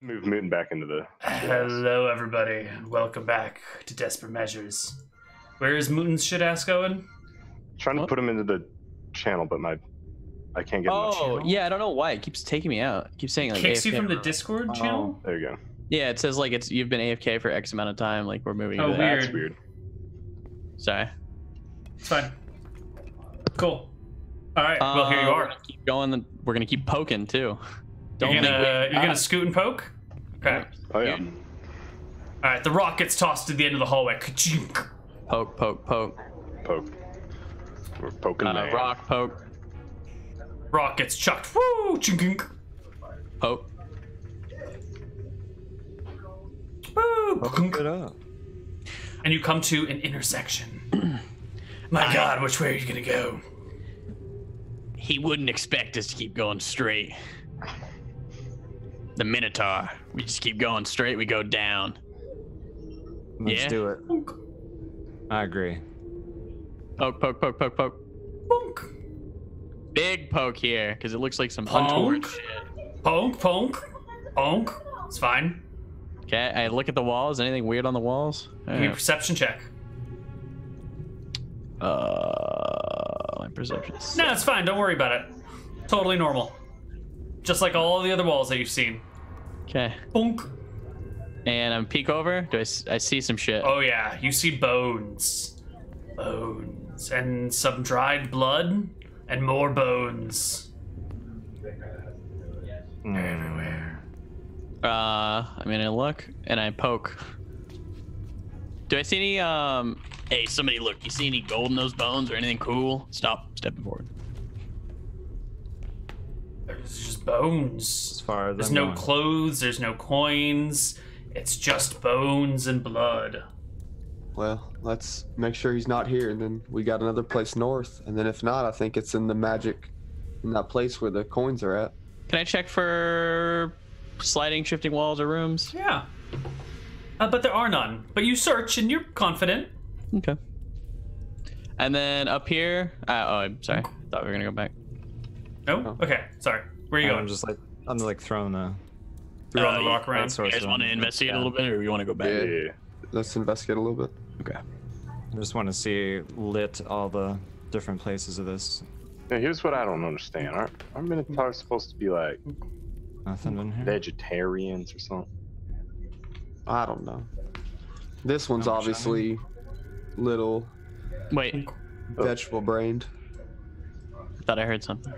Move Mooten back into the. Hello, everybody. Welcome back to Desperate Measures. Where is Mooten's shit ass going? Trying to What? put him into the channel, but my I can't get him. in the Oh, channel. yeah, I don't know why. It keeps taking me out. It keeps saying like Kicks you AFK. from the Discord channel? There you go. Yeah, it says like it's you've been AFK for X amount of time, like we're moving. Oh, into that. That's weird. Sorry. It's fine. Cool. All right. well, here you Uh, are. We're gonna keep going. We're gonna keep poking too. You're gonna you're gonna scoot and poke. Okay. Oh yeah. Dude. All right. The rock gets tossed to the end of the hallway. Ka-chink. poke, poke, poke. Poke. We're poking Uh, man. rock, poke, Rock gets chucked. Woo! Chink. poke. Woo! Poke It up. And you come to an intersection. My God, which way are you gonna go? He wouldn't expect us to keep going straight. The Minotaur. We just keep going straight. We go down. Let's Yeah. do it. I agree. Poke, poke, poke, poke, poke. Bonk. Big poke here, because it looks like some Ponk. untoward shit. Ponk, ponk, ponk. It's fine. Okay, I look at the walls. Anything weird on the walls? Give me a perception check. Uh, my perception. No, it's fine. Don't worry about it. Totally normal. Just like all the other walls that you've seen. Okay, Bonk. and I'm peek over. Do I see some shit? Oh yeah, you see bones, bones, and some dried blood, and more bones everywhere. Uh, I mean, I look and I poke. Do I see any? Um. Hey, somebody look. You see any gold in those bones or anything cool? Stop stepping forward. There's just bones. As far as There's I'm no going. clothes. There's no coins. It's just bones and blood. Well, let's make sure he's not here, and then we got another place north. And then if not, I think it's in the magic, in that place where the coins are at. Can I check for sliding, shifting walls or rooms? Yeah. Uh, but there are none. But you search and you're confident. Okay. And then up here. Uh, oh, I'm sorry. I thought we were gonna go back. No. Oh. Okay. Sorry. Where are you going? I'm just like I'm like throwing the You're on Uh, the rock around. light source You guys want to on. investigate a little bit, or you want to go back? Yeah. Yeah. Let's investigate a little bit. Okay. I just want to see lit all the different places of this. Now, here's what I don't understand. Aren't aren't Minotaurs supposed to be like Nothing in here. vegetarians or something? I don't know. This one's How obviously little Wait. Vegetable brained. I thought I heard something.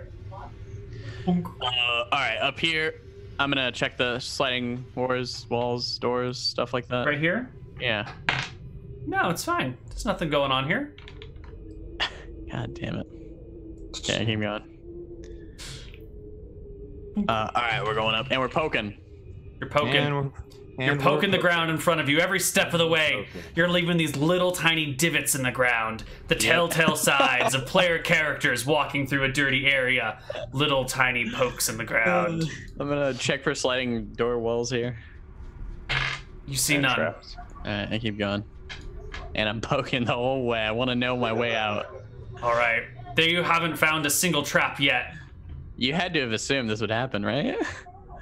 Uh, all right, up here. I'm gonna check the sliding doors, walls, doors, stuff like that. Right here? Yeah. No, it's fine. There's nothing going on here. God damn it. Okay, keep going. Uh, all right, we're going up, and we're poking. You're poking. And we're, You're and poking the ground in front of you every step of the way. Okay. You're leaving these little tiny divots in the ground, the telltale signs of player characters walking through a dirty area. Little tiny pokes in the ground. I'm gonna check for sliding door walls here. You see And none. traps. All right, I keep going, and I'm poking the whole way. I want to know my way out. All right. There you haven't found a single trap yet. You had to have assumed this would happen, right?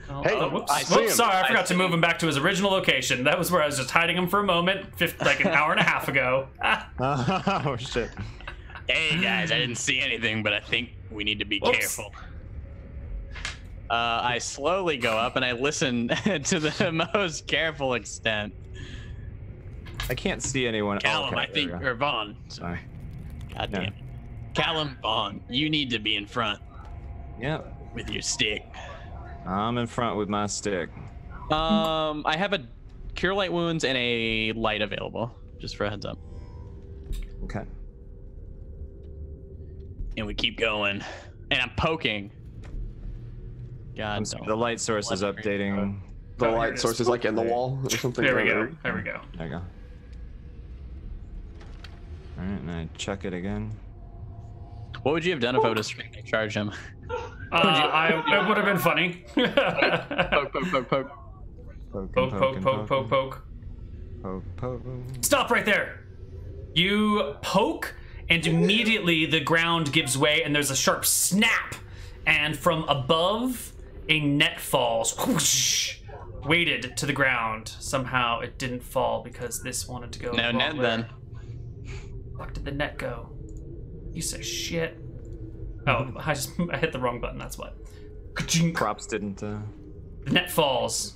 Oh, Hey, oh, whoops. I see whoops, him. sorry, I I forgot to move him back to his original location. That was where I was just hiding him for a moment, fif- like an hour and a half ago. oh shit. Hey guys, I didn't see anything, but I think we need to be Whoops. careful. Uh, I slowly go up and I listen to the most careful extent. I can't see anyone. oh, Callum, okay, I think, we go. or Vaughn. Sorry. God Yeah. damn it. Callum, Vaughn, you need to be in front Yeah. with your stick. I'm in front with my stick. Um, I have a cure light wounds and a light available, just for a heads up. Okay. And we keep going, and I'm poking. God, I'm the light source is updating. The Oh, light source is like in the wall or something. there we go. that. There we go. There you go. All right, and I check it again. What would you have done if I would have charged him? Uh, I, it would have been funny. poke, poke, poke, poke. Poking, Poke, poke, poke, poke, poke. Poke, poke. Stop right there. You poke, and immediately the ground gives way, and there's a sharp snap. And from above, a net falls whoosh, weighted to the ground. Somehow it didn't fall because this wanted to go. No net way. then. Fuck did the net go? You say shit. Oh, I just I hit the wrong button. That's what. Ka-chink. Props didn't. Uh... The net falls.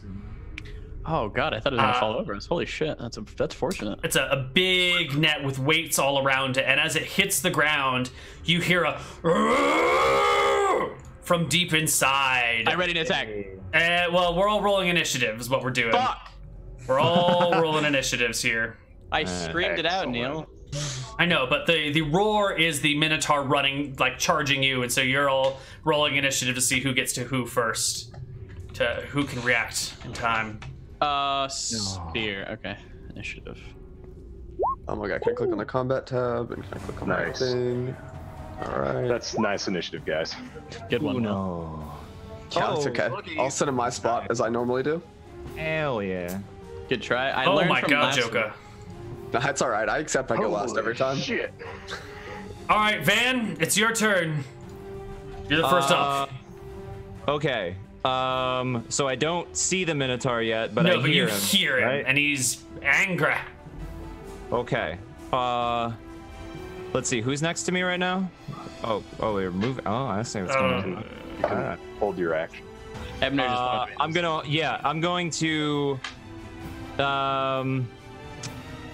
Oh god, I thought it was gonna Uh, fall over us. Holy shit, that's a, that's fortunate. It's a, a big net with weights all around it, and as it hits the ground, you hear a from deep inside. I'm ready to attack. Uh, well, we're all rolling initiative, is what we're doing. Fuck! We're all rolling initiatives here. I screamed it out. Neal. I know, but the the roar is the Minotaur running, like charging you, and so you're all rolling initiative to see who gets to who first, to who can react in time. Uh, spear. Okay, initiative. Oh my god, can I click on the combat tab and can I click on Nice. that thing? Alright. That's nice initiative, guys. Good one. Neal. no. Yeah, that's Oh, okay. look at I'll you. sit in my spot as I normally do. Hell yeah. Good try. I oh learned my from god, last Joka! week. That's alright. I accept I go last every time. Shit. All right, Van, it's your turn. You're the first Uh, up. Okay. Um. So I don't see the Minotaur yet, but No, I but hear you him. hear him, right? and he's angry. Okay. Uh. Let's see. Who's next to me right now? Oh. Oh, we're moving. Oh, I see what's going Uh, on. You can hold your action. Ebner just Uh, I'm gonna. Yeah. I'm going to. Um.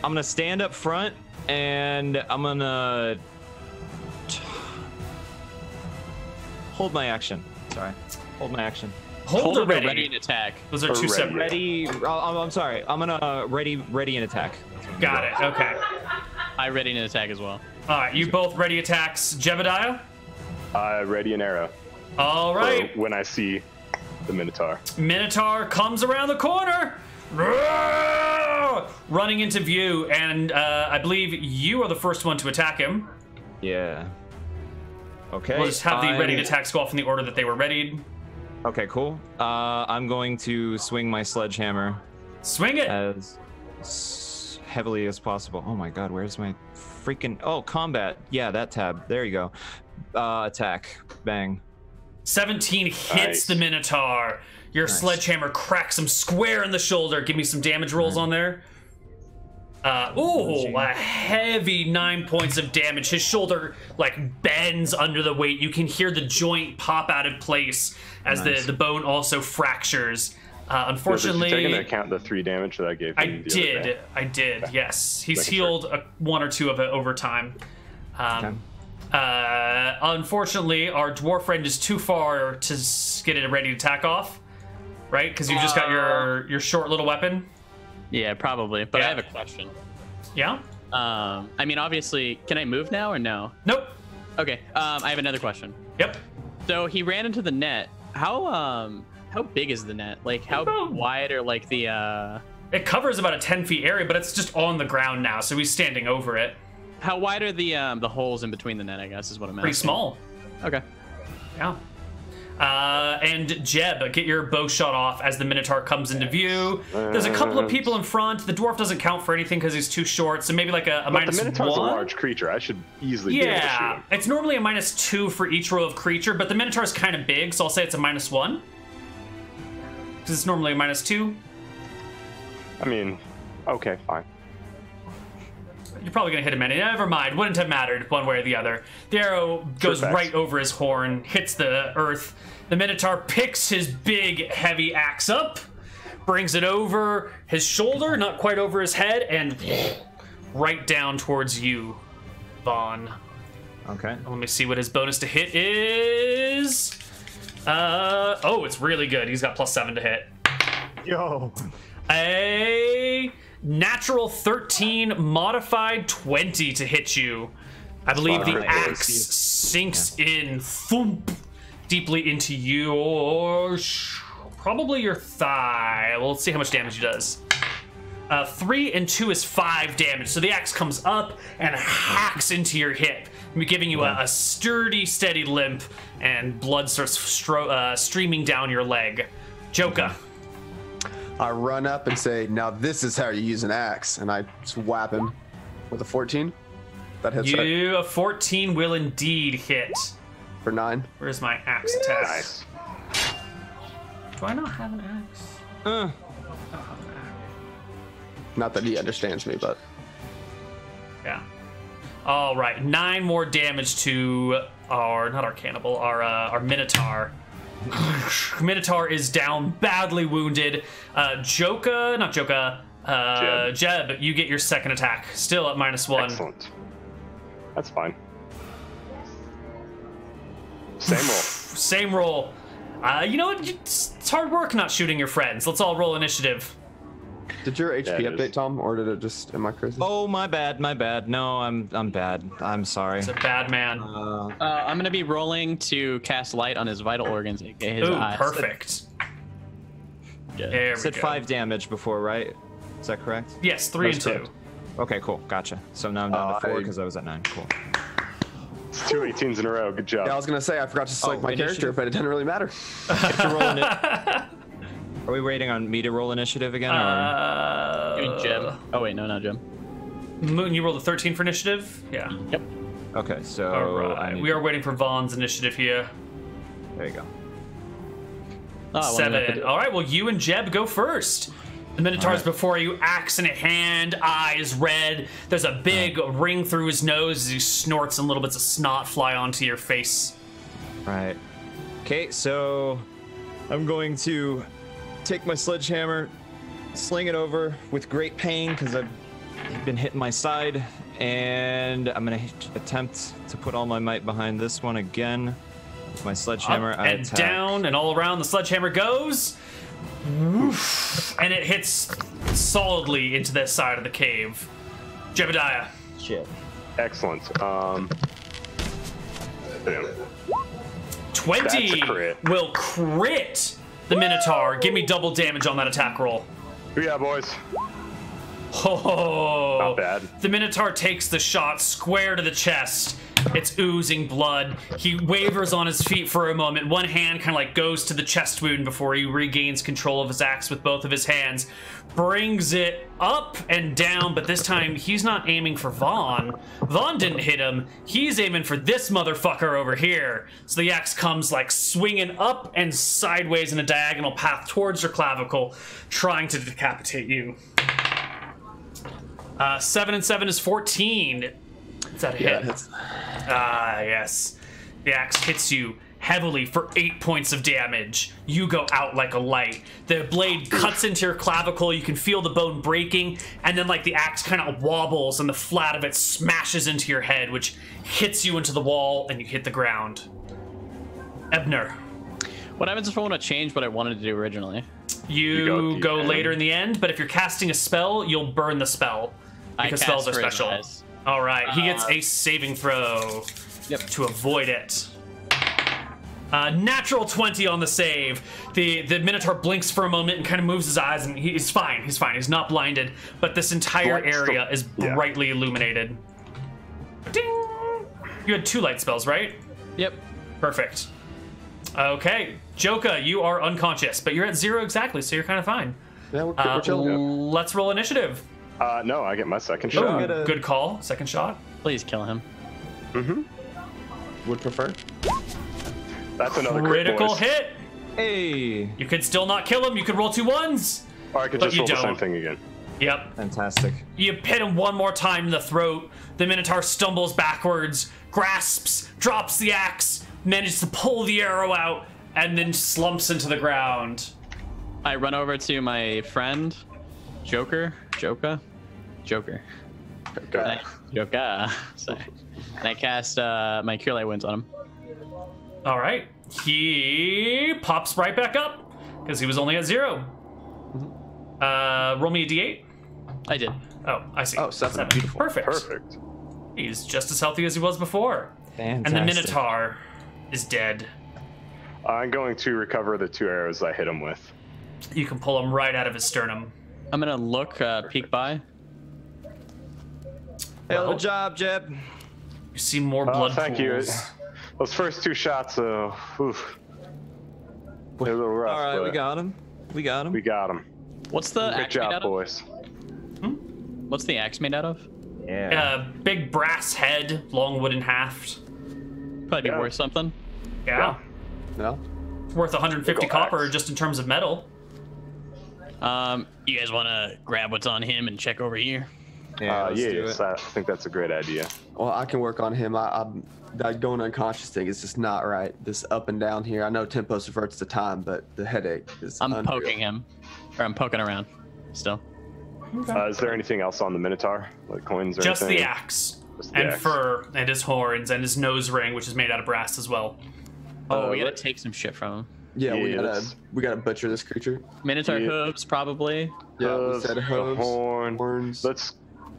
I'm gonna stand up front, and I'm gonna. Hold my action. Sorry. Hold my action. Hold, Hold or ready. ready to attack. Those are Or two ready. separate. Ready. oh, I'm, I'm sorry. I'm gonna uh, ready. Ready and attack. Got it. Okay. I ready to attack as well. All right, you both ready attacks, Jebediah. Uh, ready an arrow. All right. Or when I see the Minotaur. Minotaur comes around the corner, running into view, and uh, I believe you are the first one to attack him. Yeah. Okay. We'll just have the I- ready to attacks go off in the order that they were readied. Okay, cool. Uh, I'm going to swing my sledgehammer Swing it. as heavily as possible. Oh my god, where's my freaking. Oh, combat. Yeah, that tab. There you go. Uh, attack. Bang. 17 hits Nice. the Minotaur. Your Nice. sledgehammer cracks him square in the shoulder. Give me some damage rolls on there. Uh, ooh, a heavy nine points of damage. His shoulder like bends under the weight. You can hear the joint pop out of place as Nice. the, the bone also fractures. Uh, Did you take into unfortunately, account the three damage that I gave I him the other did. I did. Yes, he's Making sure. healed a, one or two of it over time. Um, uh, unfortunately, our dwarf friend is too far to get it ready to attack off, right? Because you've just got your your short little weapon. Yeah, probably. But Yeah. I have a question. Yeah. Um, I mean, obviously, can I move now or no? Nope. Okay. Um, I have another question. Yep. So he ran into the net. How um how big is the net? Like how About- wide or like the uh It covers about a ten feet area, but it's just on the ground now, so he's standing over it. how wide are the um the holes in between the net? I guess is what I'm Pretty asking. small. Okay. Yeah. Uh, and Jeb, get your bow shot off as the Minotaur comes into view. There's a couple of people in front. The dwarf doesn't count for anything because he's too short, so maybe like a, a But the Minotaur's one. a large creature. I should easily be able to shoot Yeah, it's normally a minus two for each row of creature, but the Minotaur is kind of big, so I'll say it's a minus one. Because it's normally a minus two. I mean, okay, fine. You're probably gonna hit him anyway. Never mind. Wouldn't have mattered one way or the other. The arrow goes right over his horn, hits the earth. The Minotaur picks his big, heavy axe up, brings it over his shoulder, not quite over his head, and right down towards you, Vaughn. Okay. Let me see what his bonus to hit is. Uh oh, it's really good. He's got plus seven to hit. Yo. A natural 13 modified 20 to hit you. I believe the axe sinks in thump deeply into your sh- probably your thigh. Well, let's see how much damage he does. Uh, three and two is five damage. So the axe comes up and hacks into your hip, giving you a, a sturdy, steady limp, and blood starts stro- uh, streaming down your leg. Joka. I run up and say, "Now this is how you use an axe," and I just whap him with a 14. That hits right You a 14 will indeed hit. for nine. Where's my axe attack? Do I not have an axe? Uh, Not that he understands me, but Yeah. All right, nine more damage to our not our cannibal, our uh, our minotaur. Minotaur is down, badly wounded. Uh, Joka, not Joka. Uh, Jeb. you get your second attack, still at minus one. Excellent. That's fine. Same roll. Same roll. Uh, you know what? It's hard work not shooting your friends. Let's all roll initiative. Did your HP Yeah, update, is. Tom, or did it just am I crazy? oh, my bad, my bad. No, I'm I'm bad. I'm sorry. It's a bad man. Uh, Uh, I'm gonna be rolling to cast light on his vital organs, aka his Ooh, eyes. perfect. Yeah. There we said go. five damage before, right? Is that correct? Yes, three That's and two. Okay, cool. Gotcha. So now I'm down Uh, to four I- because I was at nine. Cool. It's two 18s in a row. Good job. Yeah, I was gonna say I forgot to select Oh, my initiative. character, but it didn't really matter. If you're rolling it, are we waiting on me to roll initiative again? Or? Uh, Doing Jeb. Oh wait, no, not Jeb. Moon, you rolled a 13 for initiative? Yeah. Yep. okay, so All right. I right. need- We are waiting for Vaughn's initiative here. There you go. Oh, I wonder if Seven. it- All right, well, you and Jeb go first. The Minotaur's right. before you, axe in hand, eyes red. There's a big ring through his nose as he snorts and little bits of snot fly onto your face. Right. Okay, so I'm going to take my sledgehammer, sling it over with great pain because I've been hitting my side, and I'm gonna hit- attempt to put all my might behind this one again. With my sledgehammer, Up I and attack. down and all around the sledgehammer goes. Woof, and it hits solidly into the side of the cave. Jebediah. Shit. Excellent. Um, damn. 20 crit. will crit the Minotaur. Give me double damage on that attack roll. Yeah, boys. Oh, Not bad. The Minotaur takes the shot square to the chest. It's oozing blood. He wavers on his feet for a moment. One hand kind of like goes to the chest wound before he regains control of his axe with both of his hands. Brings it up and down, but this time he's not aiming for Vaughn. Vaughn didn't hit him. He's aiming for this motherfucker over here. So the axe comes like swinging up and sideways in a diagonal path towards your clavicle, trying to decapitate you. Uh, seven and seven is fourteen. Is that a Yeah, hit? that's, Ah, yes. The axe hits you heavily for eight points of damage. You go out like a light. The blade cuts into your clavicle. You can feel the bone breaking, and then like the axe kind of wobbles, and the flat of it smashes into your head, which hits you into the wall, and you hit the ground. Ebner, What happens if I want to change what I wanted to do originally? you, go go, later in the end, but if you're casting a spell, you'll burn the spell I because cast spells are special. eyes. All right, he gets Uh, a saving throw. Yep. to avoid it. Uh, natural 20 on the save. The the Minotaur blinks for a moment and kind of moves his eyes, and he's fine. He's fine. He's not blinded, but this entire area is yeah. brightly illuminated. Ding! You had two light spells, right? Yep. Perfect. Okay, Joka, you are unconscious, but you're at zero exactly, so you're kind of fine. yeah, we're, Uh, we're chilling. let's roll initiative. Uh, no, I get my second shot. get a- good call. Second shot. Please kill him. Would prefer. That's another Critical hit. Hey, You could still not kill him. You could roll two ones. Or I could But just you roll the same thing again. Yep. fantastic. You hit him one more time in the throat. The Minotaur stumbles backwards, grasps, drops the axe, manages to pull the arrow out, and then slumps into the ground. I run over to my friend, Joker, Joka, Joker, Joker. I- Joka. Sorry. And I cast uh, my Cure Light Wounds on him. All right. He pops right back up because he was only at zero. Uh, roll me a d8. I did. Oh, I see. Oh, seven. Beautiful. Perfect. Perfect. He's just as healthy as he was before. Fantastic. And the Minotaur is dead. I'm going to recover the two arrows I hit him with. You can pull him right out of his sternum. I'm gonna look, uh, peek by. Hell of a job, Jeb. You see more Oh, blood thank pools. you. Those first two shots, uh, oof. They're a little rough. All right, we got him. We got him. We got him. What's the Good axe made job, out of? boys. What's the axe made out of? yeah. Uh, big brass head, long wooden haft. Probably be Yeah. worth something. Yeah. No. Worth 150 copper axe. just in terms of metal. Um, you guys want to grab what's on him and check over here? Yeah, uh, let's yes. I think that's a great idea. Well, I can work on him. I, I'm that going unconscious thing is just not right. This up and down here. I know tempo subverts the time, but the headache is. I'm unreal. poking him, or I'm poking around. Still. Uh, is there anything else on the Minotaur, like coins or Just anything? the axe. Just the And axe. fur, and his horns, and his nose ring, which is made out of brass as well. Oh, Uh, we gotta take some shit from him. Yeah, we gotta let's- we gotta butcher this creature. Minotaur Yeah. hooves, probably. Yeah, we said the hooves, horn. horns. Let's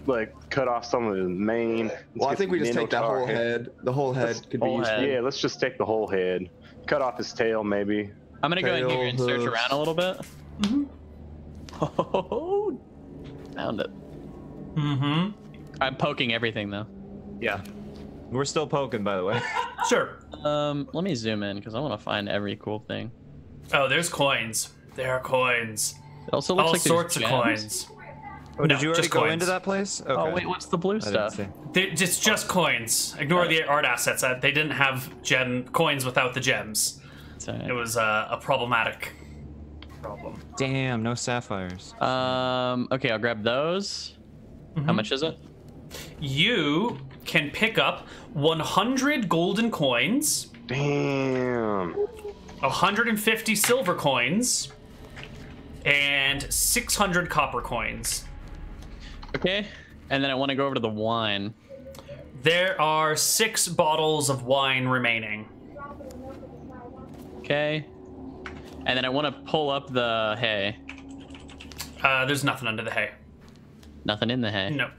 like cut off some of his mane. Well, I think we just take that whole head. The whole head Let's- could be useful. head. Yeah, let's just take the whole head. Cut off his tail, maybe. I'm gonna go in here Tail, and search around a little bit. Mhm. Oh, found it. Mm-hmm. I'm poking everything though. Yeah. We're still poking, by the way. Sure. Um, let me zoom in because I want to find every cool thing. Oh, there's coins. There are coins. It also looks All like sorts of coins. Oh, did you already just go coins. into that place? Okay. Oh wait, what's the blue stuff? They, it's just coins. Ignore the art assets. Uh, They didn't have gem coins without the gems. It's. It was uh, a problematic problem. Damn, no sapphires. Um, okay, I'll grab those. How much is it? You can pick up 100 golden coins, Damn. 150 silver coins, and 600 copper coins. Okay, and then I want to go over to the wine. There are six bottles of wine remaining. Okay, and then I want to pull up the hay. Uh, there's nothing under the hay. Nothing in the hay. No.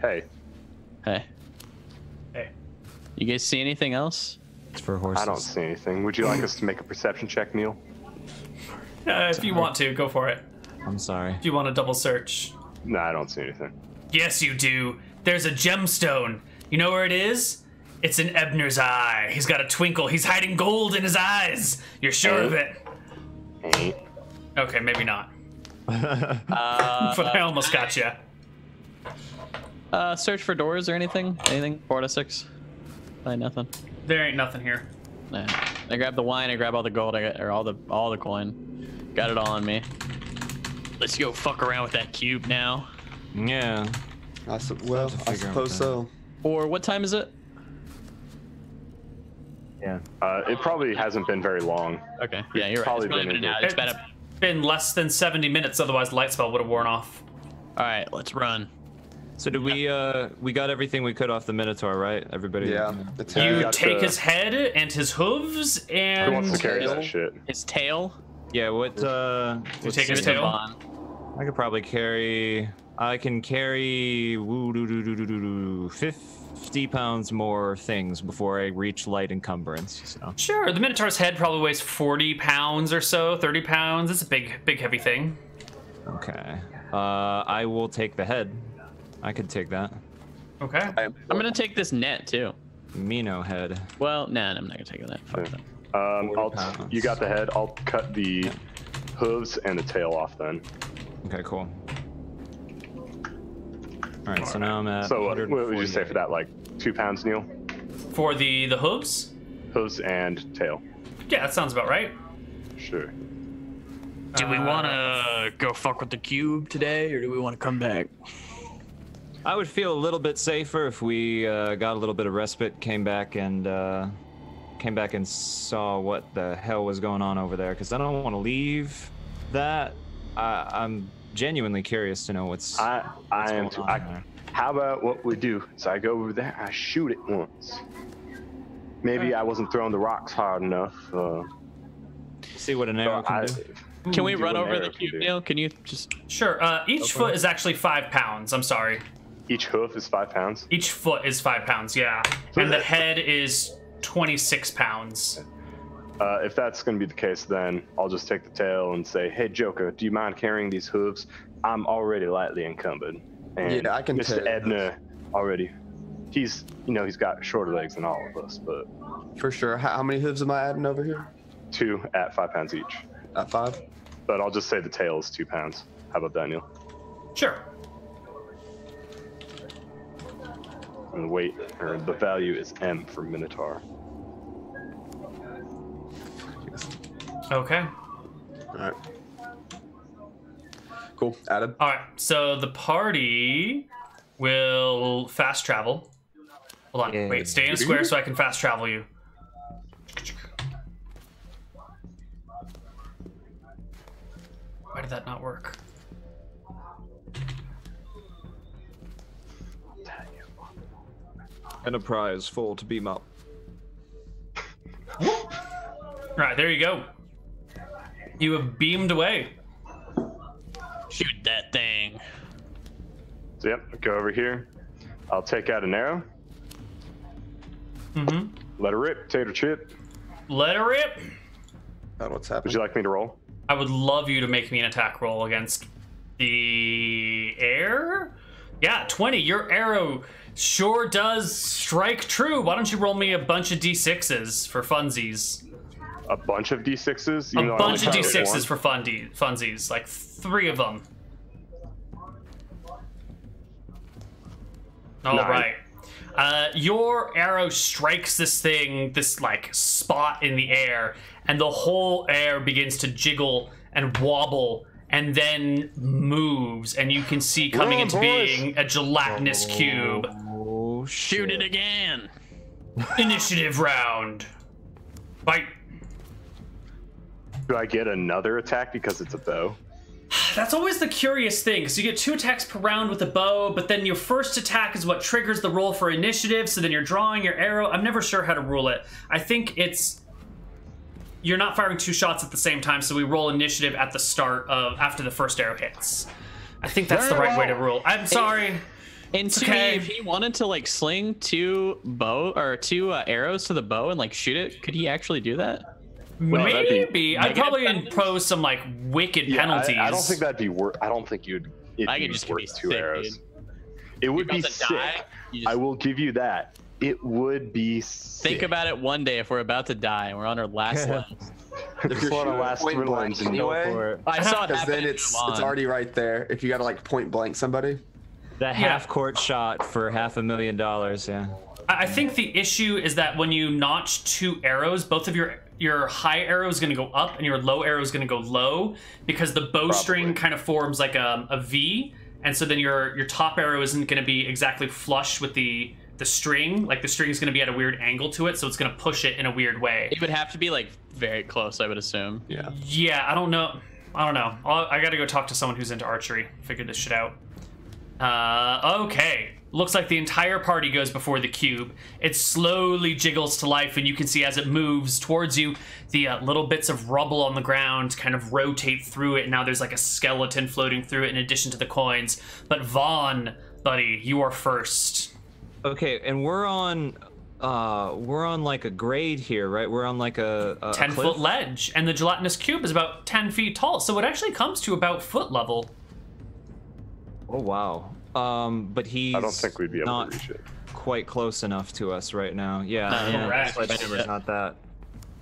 Hey, Hey, Hey. you guys see anything else? It's for horses. I don't see anything. Would you like us to make a perception check, Neal? Uh, if you want to, go for it. I'm sorry. If you want to double search. No, I don't see anything. Yes, you do. There's a gemstone. You know where it is? It's in Ebner's eye. He's got a twinkle. He's hiding gold in his eyes. You're sure of it? Ain't. Okay, maybe not. Uh, But I almost got you. uh, search for doors or anything? Anything? Four to six. Find nothing. There ain't nothing here. Nah. I grab the wine. I grab all the gold. I got or all the all the coin. Got it all on me. Let's go fuck around with that cube now. Yeah. I su- well, I suppose so. Or what time is it? Yeah. Uh, it probably hasn't been very long. Okay. Yeah, you're right. Probably It's probably been been an hour. here. It's been a... Been less than 70 minutes, otherwise the light spell would have worn off. All right, let's run. So did we uh we got everything we could off the Minotaur, right? Everybody Yeah, it's You take the- his head and his hooves and. Who and wants to carry tail. that shit? His tail. Yeah, what uh You take his tail? Devon. I could probably carry I can carry woo doo doo doo doo doo doo 50 pounds more things before I reach light encumbrance. So Sure, the Minotaur's head probably weighs 40 pounds or so, 30 pounds. It's a big, big, heavy thing. okay. Uh I will take the head. I could take that. Okay. I'm gonna take this net too. Mino head. Well, nah, I'm not gonna take that. Fuck that. Um, I'll, you got the head. I'll cut the hooves and the tail off then. Okay, cool. All right, so now I'm at. So uh, what would you say for that? Like two pounds, Neal? For the the hooves? Hooves and tail. Yeah, that sounds about right. Sure. Do we Uh, want to go fuck with the cube today, or do we want to come back? I would feel a little bit safer if we uh, got a little bit of respite, came back and uh, came back and saw what the hell was going on over there. Because I don't want to leave that. I, I'm genuinely curious to know what's. I what's I am going too. on I, there. how about what we do? So I go over there. I shoot it once. Maybe I wasn't throwing the rocks hard enough. Uh, See what an so arrow can I, do. Can we do run over the arrow can cube. Neal? Can you just? Sure. Uh, each foot is actually five pounds. I'm sorry. Each hoof is five pounds. Each foot is five pounds. Yeah, and the head is 26 pounds. Uh, if that's going to be the case, then I'll just take the tail and say, "Hey, Joker, do you mind carrying these hooves? I'm already lightly encumbered." And Yeah, I can Mr. Edna already. He's, you know, he's got shorter legs than all of us, but For sure. How, how many hooves am I adding over here? two at five pounds each. At five? But I'll just say the tail is two pounds. How about that, Neal? Sure. And the weight or the value is M for Minotaur. Okay. All right. Cool. Added. All right, so the party will fast travel. Hold on, Yeah. wait, stay in a square so I can fast travel you. Why did that not work? Enterprise full to beam up. All right, there you go. You have beamed away. Shoot that thing. So yep, go over here. I'll take out an arrow. Mm-hmm. Let her rip, tater chip. Let her rip. Oh, what's Would you like me to roll? I would love you to make me an attack roll against the air. Yeah, 20. Your arrow sure does strike true. Why don't you roll me a bunch of d6s for funsies? A bunch of d6s. A even though bunch of d6s one? for fun d- funsies, like three of them. All Nine. right. Uh, your arrow strikes this thing, this like spot in the air, and the whole air begins to jiggle and wobble and then moves, and you can see coming on, into boys. being a gelatinous cube. Oh Shoot it again. Initiative round. Bite. Do I get another attack because it's a bow? That's always the curious thing, because you get two attacks per round with a bow, but then your first attack is what triggers the roll for initiative, so then you're drawing your arrow. I'm never sure how to rule it. I think it's. You're not firing two shots at the same time, so we roll initiative at the start of after the first arrow hits. I think that's the right way to rule. I'm sorry. And two, okay. if he wanted to like sling two bow or two uh, arrows to the bow and like shoot it, could he actually do that? That'd be Maybe I'd probably penalties? impose some like wicked Yeah, penalties. I, don't think that'd be worth. I don't think you'd. It'd I could just be worth two sick, arrows. dude. It would be sick. die, just I will give you that. It would be sick. Think about it one day if we're about to die and we're on our last legs. If Just wanna shooting last point three blank lines and anyway, For it. I saw it because then it's it's already right there. If you got to like point blank somebody, The half court shot for half a million dollars, yeah. I I think the issue is that when you notch two arrows, both of your your high arrow is going to go up and your low arrow is going to go low because the bowstring Probably. kind of forms like a, a V, and so then your your top arrow isn't going to be exactly flush with the the string. Like the string is going to be at a weird angle to it, so it's going to push it in a weird way. It would have to be like very close, I would assume. yeah. Yeah, I don't know. I don't know. I'll, I got to go talk to someone who's into archery. Figure this shit out. Uh, okay. Looks like the entire party goes before the cube. It slowly jiggles to life, and you can see as it moves towards you, the uh, little bits of rubble on the ground kind of rotate through it. Now there's like a skeleton floating through it in addition to the coins. But Vaughn, buddy, you are first. Okay, and we're on uh we're on like a grade here, right? We're on like a, a a 10 cliff? foot ledge, and the gelatinous cube is about 10 feet tall, so it actually comes to about foot level. Oh wow. Um but he's I don't think we'd be able not to reach it. quite close enough to us right now. Yeah, No, yeah. correct. Sledgehammer's not that.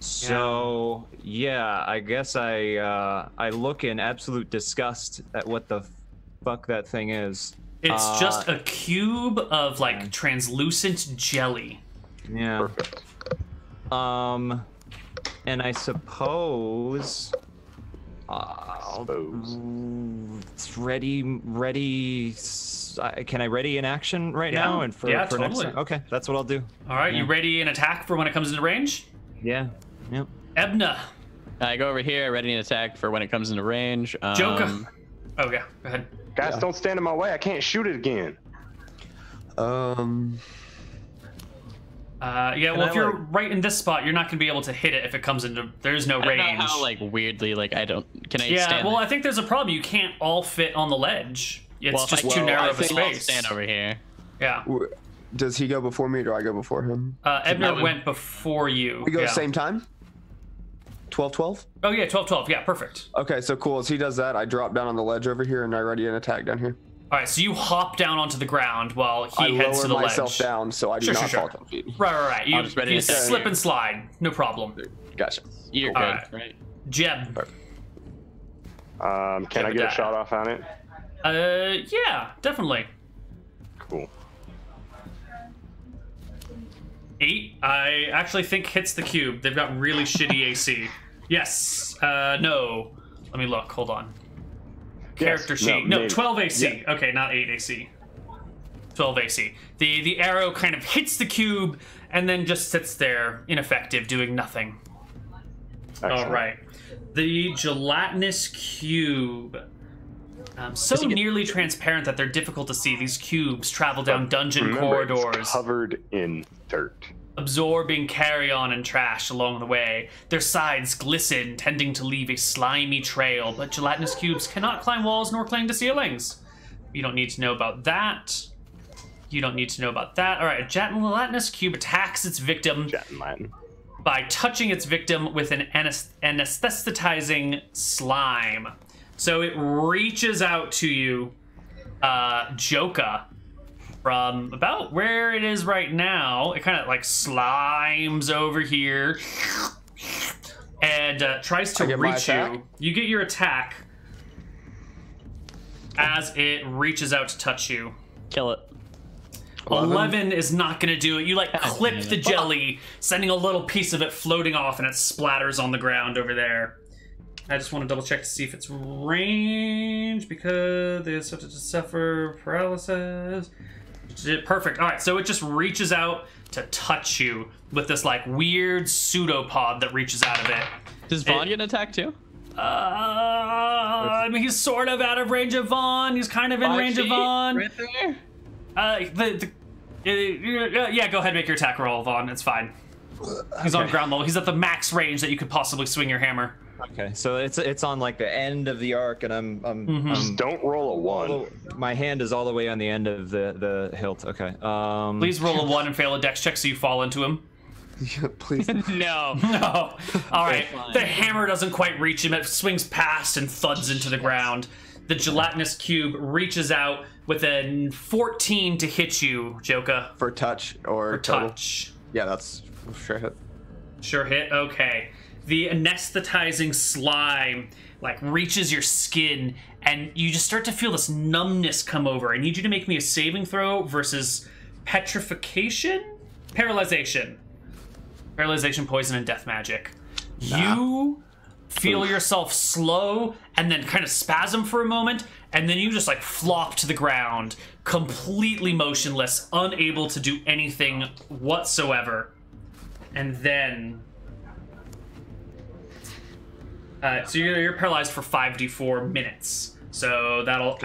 So yeah, I guess I uh I look in absolute disgust at what the fuck that thing is. It's Uh, just a cube of like translucent jelly. Yeah. Perfect. Um, and I suppose. Uh, it's ready, ready. s- I- Can I ready in action right Yeah. now? And for, Yeah, for next totally. time? Okay, that's what I'll do. All right, you ready in attack for when it comes into range? Yeah. Yep. Ebner, I go over here, ready an attack for when it comes into range. Um, Joker. Oh yeah, go ahead. Guys, Yeah. don't stand in my way. I can't shoot it again. Um, Uh, yeah, well, I, if you're like- right in this spot, you're not gonna be able to hit it if it comes into. There's no range. I don't know range. how like weirdly like I don't can I yeah, stand well, there? I think there's a problem. You can't all fit on the ledge. It's Well, just I- too well, narrow I of a think I'll stand over here. Yeah. does he go before me or do I go before him? Uh, Ebner would- went before you. We go yeah. same time. 12 12? Oh yeah, 12 12. Yeah, perfect. Okay, so cool. As he does that, I drop down on the ledge over here and I ready an attack down here. All right, so you hop down onto the ground while he I heads to the ledge. I myself down so I do Sure, not sure, fall sure. 10 feet. Right, right, right. You, I'll just ready you to slip and slide. No problem. Gotcha. You're All good, right. right? Jeb. Um, can I get a that. shot off on it? Uh, yeah, definitely. Cool. Eight. I actually think hits the cube. They've got really shitty AC. Yes. Uh, no. Let me look. Hold on. Character no, sheet. No, maybe. 12 AC. Okay, not 8 AC. 12 AC. The the arrow kind of hits the cube and then just sits there, ineffective, doing nothing. All Excellent. right. The gelatinous cube. Um, so get- nearly transparent that they're difficult to see. These cubes travel down dungeon Remember, it's corridors, covered in dirt. Absorbing carrion and trash along the way. Their sides glisten, tending to leave a slimy trail, but gelatinous cubes cannot climb walls nor cling to ceilings. You don't need to know about that. You don't need to know about that. All right, a gelatinous cube attacks its victim by touching its victim with an anes- anesthetizing slime. So it reaches out to you, uh, Joka, from about where it is right now. It kind of like slimes over here and uh, tries to I get my reach you. You get your attack as it reaches out to touch you. Kill it. 11 is not going to do it. You like clip the jelly, sending a little piece of it floating off, and it splatters on the ground over there. I just want to double check to see if it's range because they start to suffer paralysis. Perfect. All right, so it just reaches out to touch you with this like weird pseudopod that reaches out of it. Does Vaughn get an attack too? Uh, I mean, he's sort of out of range of Vaughn. He's kind of in range of Vaughn. Right there. Uh, the, the uh, yeah, go ahead, make your attack roll, Vaughn. It's fine. He's on ground level. He's at the max range that you could possibly swing your hammer. Okay, so it's it's on like the end of the arc, and I'm I'm, Mm-hmm. I'm Don't roll a one. my hand is all the way on the end of the the hilt. Okay. Um. Please roll a one and fail a dex check so you fall into him. Yeah, Please. No. No. All right. fine. The hammer doesn't quite reach him. It swings past and thuds into the ground. The gelatinous cube reaches out with a 14 to hit you, Joka. For touch or For total? touch. Yeah, that's sure hit. Sure hit. Okay. The anesthetizing slime like reaches your skin, and you just start to feel this numbness come over. I need you to make me a saving throw versus petrification, paralyzation, paralyzation, poison, and death magic. You feel yourself slow and then kind of spasm for a moment, and then you just like flop to the ground, completely motionless, unable to do anything whatsoever. And then. Uh, so you're, you're paralyzed for 5d4 minutes. So that'll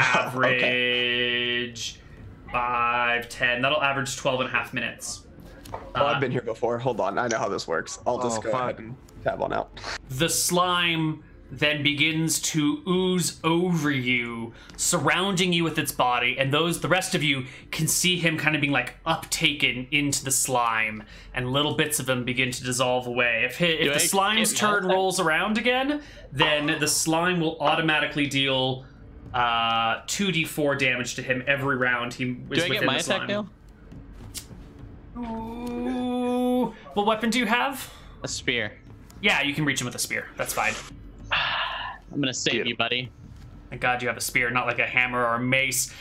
average 5, 10. That'll average 12 and a half minutes. Oh, I've been here before. Hold on, I know how this works. I'll just Oh, go fuck. ahead and tab on out. the slime then begins to ooze over you, surrounding you with its body, and those the rest of you can see him kind of being like uptaken into the slime, and little bits of him begin to dissolve away. If hi- if the I slime's get turn rolls around again, then the slime will automatically deal uh 2d4 damage to him every round he is Do I within get my the attack slime. now? Ooh, what weapon do you have? A spear. Yeah, you can reach him with a spear. That's fine. I'm gonna save Get you, him. buddy. Thank God you have a spear, not like a hammer or a mace.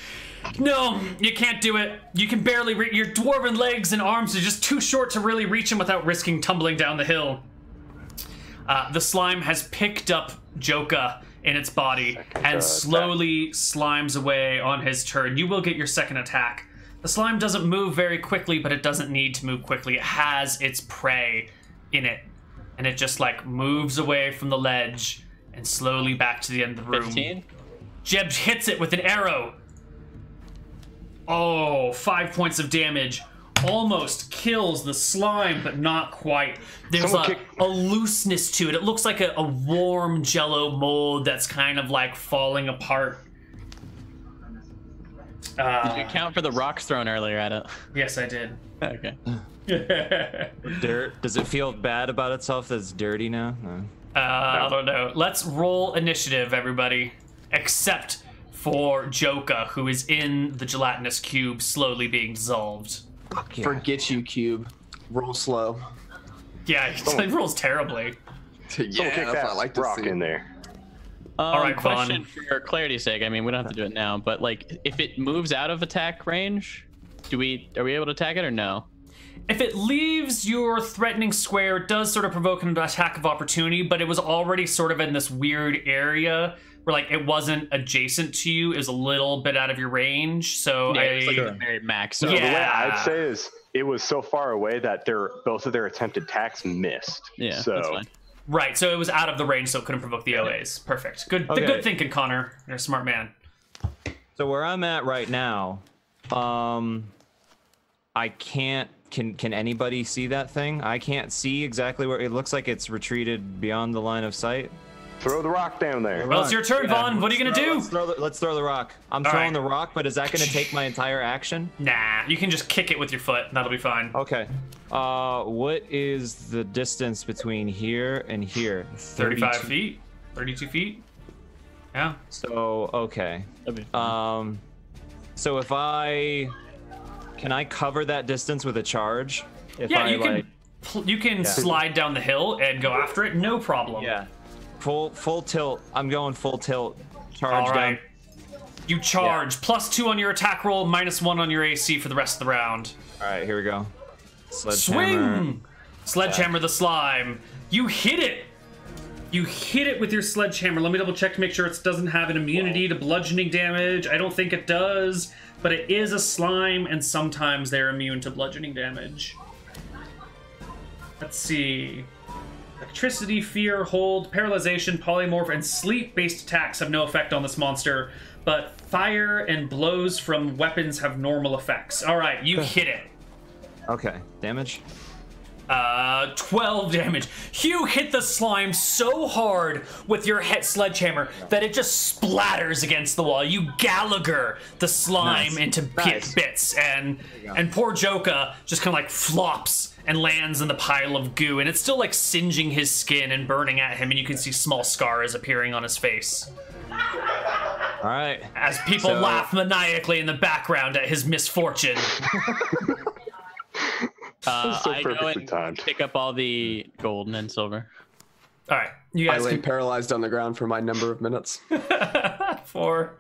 No, you can't do it. You can barely re- your dwarven legs and arms are just too short to really reach him without risking tumbling down the hill. Uh, the slime has picked up Joka in its body and uh, slowly slimes away on his turn. You will get your second attack. The slime doesn't move very quickly, but it doesn't need to move quickly. It has its prey in it, and it just like moves away from the ledge and slowly back to the end of the room. 15. Jeb hits it with an arrow. Oh, five points of damage. Almost kills the slime, but not quite. There's Someone a, kick- a looseness to it. It looks like a, a warm jello mold that's kind of like falling apart. Uh, Did you count for the rocks thrown earlier at it? yes, I did. Okay. Dirt. Does it feel bad about itself that it's dirty now? No. Uh, I don't know. Let's roll initiative, everybody. Except for Joka, who is in the gelatinous cube, slowly being dissolved. Forget you, cube. Roll slow. Yeah, he rolls terribly. yeah, kick that's I like to rock see. in there. Um, right, Vaughn. question for clarity's sake. I mean, we don't have to do it now, but like, if it moves out of attack range, do we are we able to attack it or no? If it leaves your threatening square, it does sort of provoke an attack of opportunity, but it was already sort of in this weird area where like it wasn't adjacent to you, it was a little bit out of your range. So Yeah, I, it's like a very max. Yeah. The way I'd say is it was so far away that their both of their attempted attacks missed. Yeah, So that's fine. right, so it was out of the range, so it couldn't provoke the OAs. Perfect. Good, the Okay. good thinking, Connar. You're a smart man. So where I'm at right now, um, I can't. Can can anybody see that thing? I can't see exactly where it looks like it's retreated beyond the line of sight. throw the rock down there. Well, it's your turn, Vaughn. What are you gonna do? Let's throw the, let's throw the rock. I'm All throwing right. the rock, but is that going to take my entire action? Nah, you can just kick it with your foot. That'll be fine. Okay. Uh, what is the distance between here and here? 35 feet, 32 feet. Yeah. So okay. That'd be. Um, so if I can I cover that distance with a charge? If Yeah, I you like can. You can slide down the hill and go after it. No problem. yeah, full full tilt. I'm going full tilt. Charge All down. You charge plus two on your attack roll, minus one on your AC for the rest of the round. All right, here we go. Sledgehammer. Swing! Sledgehammer the slime. You hit it. You hit it with your sledgehammer. Let me double check to make sure it doesn't have an immunity to bludgeoning damage. I don't think it does, but it is a slime, and sometimes they're immune to bludgeoning damage. Let's see. Electricity, fear, hold, paralyzation, polymorph, and sleep based attacks have no effect on this monster, but fire and blows from weapons have normal effects. Alright, you hit it. Okay, damage. Uh, 12 damage. You hit the slime so hard with your head sledgehammer that it just splatters against the wall. You Gallagher the slime Nice. into bit- bits, and and poor Joka just kind of like flops and lands in the pile of goo, and it's still like singeing his skin and burning at him, and you can see small scars appearing on his face All right. as people So- laugh maniacally in the background at his misfortune. Uh, so I go perfectly and timed. pick up all the gold and silver. All right, you guys. I guys lay can paralyzed on the ground for my number of minutes. for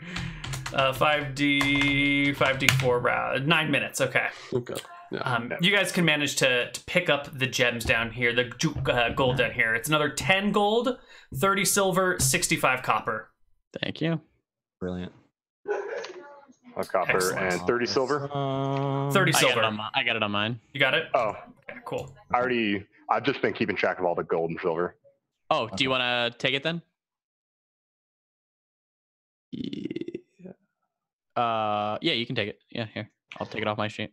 uh, 5d 5d4 round nine minutes okay Okay. Yeah. um, you guys can manage to, to pick up the gems down here the uh, gold down here it's another 10 gold 30 silver 65 copper Thank you. Brilliant. A copper Excellent. and 30 silver. Um, 30 I got, silver my, I got it on mine. you got it Oh, okay, cool I already. I've just been keeping track of all the gold and silver. Oh, do you want to take it then? Yeah. Uh, yeah, you can take it. Yeah, here. I'll take it off my sheet.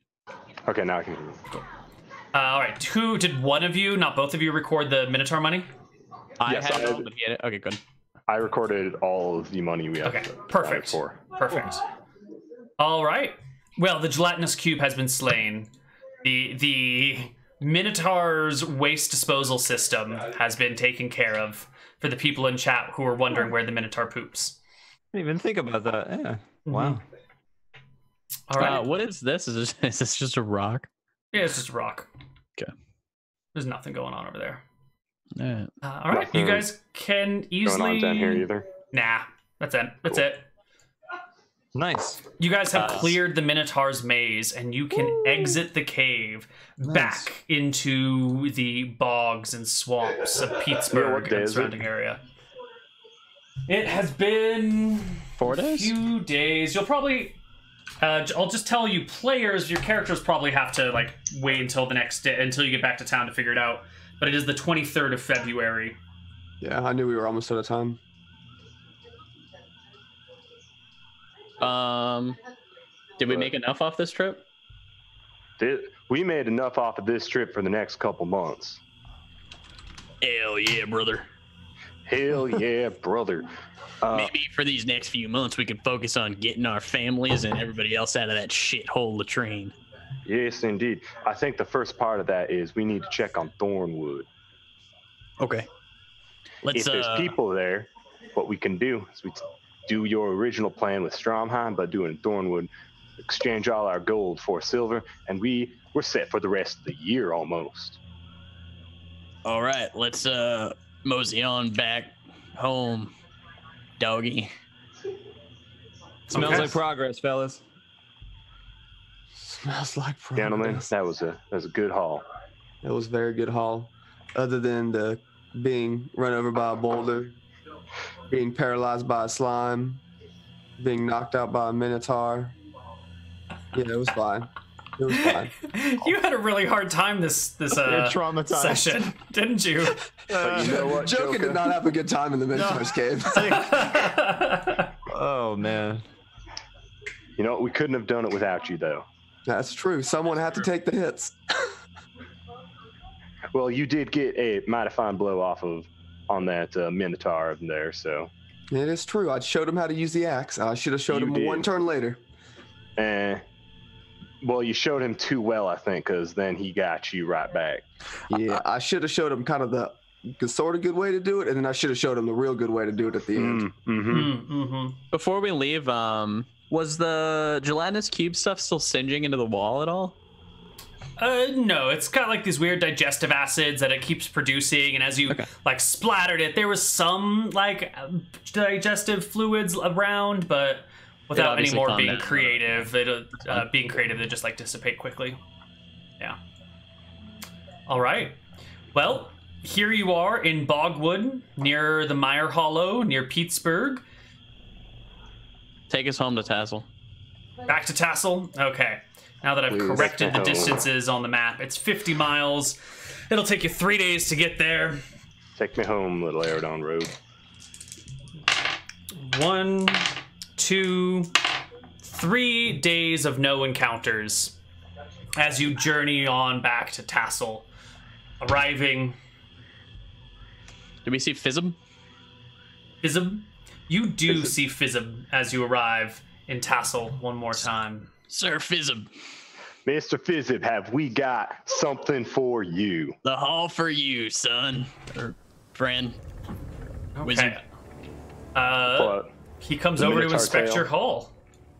Okay, now I can. uh, all right who did one of you not both of you record the minotaur money I Yes, had I it, did. but he had it. Okay, good. I recorded all of the money we have. Okay, perfect. For. Perfect. All right. Well, the gelatinous cube has been slain. The the Minotaur's waste disposal system has been taken care of for the people in chat who are wondering where the Minotaur poops. I didn't even think about that. Yeah. Wow. All right. Uh, what is this? Is this, is this just a rock? yeah, it's just a rock. Okay. There's nothing going on over there. Yeah. Uh, all right. You guys can easily. Going easily. on down here either. Nah. That's it. That's Cool. it. Nice. You guys have Nice. cleared the Minotaur's maze, and you can exit the cave back into the bogs and swamps of Yeah, Pittsburgh what day and is it? surrounding area. It has been Four a days? few days. You'll probably. Uh, j- I'll just tell you, players, your characters probably have to like wait until the next day until you get back to town to figure it out. But it is the 23rd of February. yeah, I knew we were almost out of time. Um, did we But- make enough off this trip? Did, we made enough off of this trip for the next couple months. Hell yeah, brother. Hell yeah, brother. Uh, Maybe for these next few months, we can focus on getting our families and everybody else out of that shithole latrine. yes, indeed. I think the first part of that is we need to check on Thornwood. Okay. Let's if there's uh, people there, what we can do is we do your original plan with Stromheim, but doing Thornwood, exchange all our gold for silver, and we we're set for the rest of the year almost. All right, let's uh mosey on back home, doggy. Smells Okay. like progress, fellas. Smells like progress. Gentlemen, progress. that was a that was a good haul. It was a very good haul. Other than the being run over by a boulder, being paralyzed by a slime, being knocked out by a minotaur. Yeah, it was fine. It was fine. you had a really hard time this this uh, traumatized. session, didn't you? But you know what, Joka Joka? did not have a good time in the Minotaur's cave. Oh man. You know what? We couldn't have done it without you, though. That's true. Someone had to take the hits. Well, you did get a mighty fine blow off of on that uh, Minotaur in there, so It is true. I showed him how to use the axe. I should have showed You him did. one turn later. eh. Well, you showed him too well, I think, because then he got you right back. Yeah, I should have showed him kind of the, the sort of good way to do it, and then I should have showed him the real good way to do it at the end. Mm, mm-hmm. mm-hmm. Before we leave, um, was the gelatinous cube stuff still singeing into the wall at all? Uh, no, it's got like these weird digestive acids that it keeps producing, and as you Okay. like splattered it, there was some like digestive fluids around, but without any more being down. creative, it uh, being creative, they just like dissipate quickly. Yeah. All right. Well, here you are in Bogwood, near the Meyer Hollow, near Pittsburgh. Take us home to Tassel. Back to Tassel. Okay. Now that I've Please. corrected the Oh. distances on the map, it's 50 miles. It'll take you three days to get there. Take me home, little Aerodon Road. One, two, three days of no encounters as you journey on back to Tassel. Arriving, Do we see Fizzum? Fizzum. You do Fizzum. see Fizzum as you arrive in Tassel one more time. Sir Fizzum. Mr. Fizzib, have we got something for you? The hall for you, son. Or friend. Wizard. Uh, What? he comes The over to inspect tail. your hull.